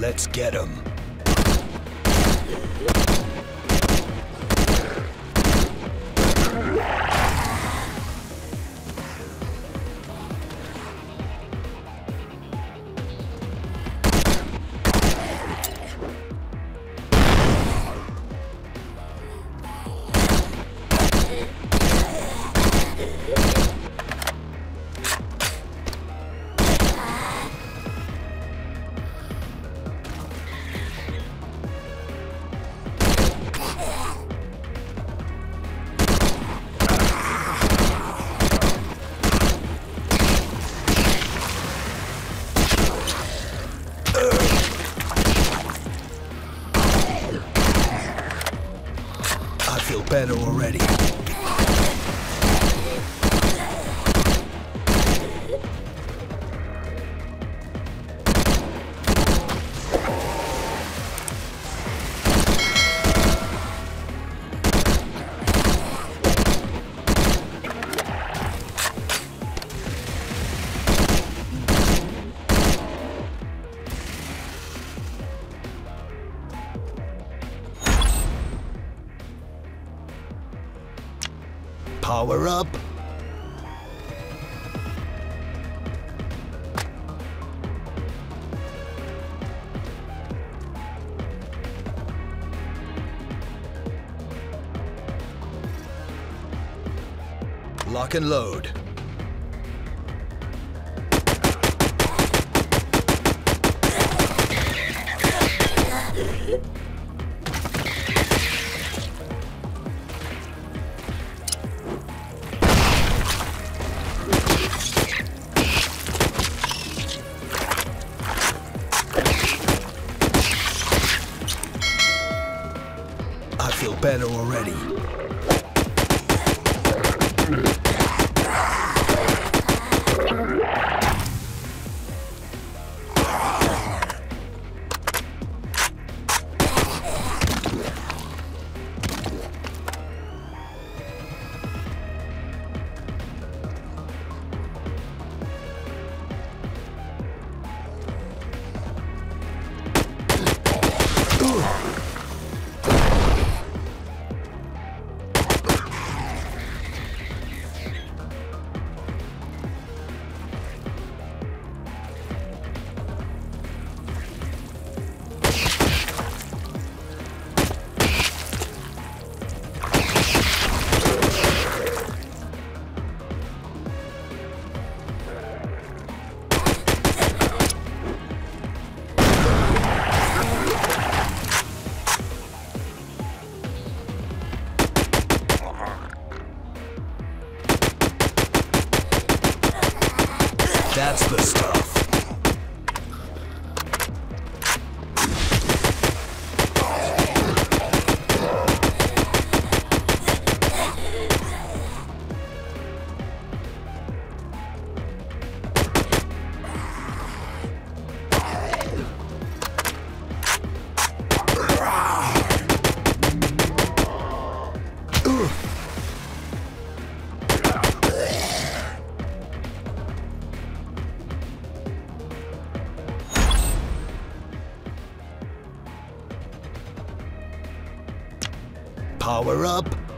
Let's get him. Better already. Power up. Lock and load. Feel better already. That's the stuff. Power up.